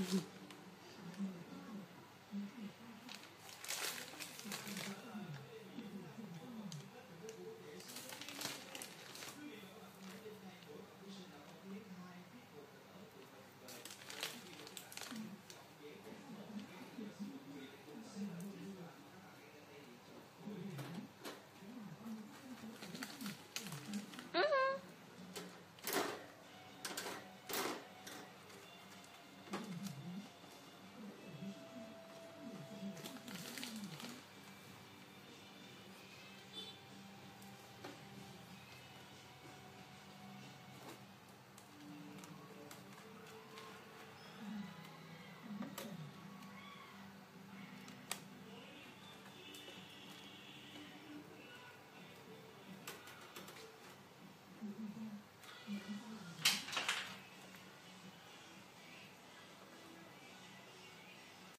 Mm-hmm.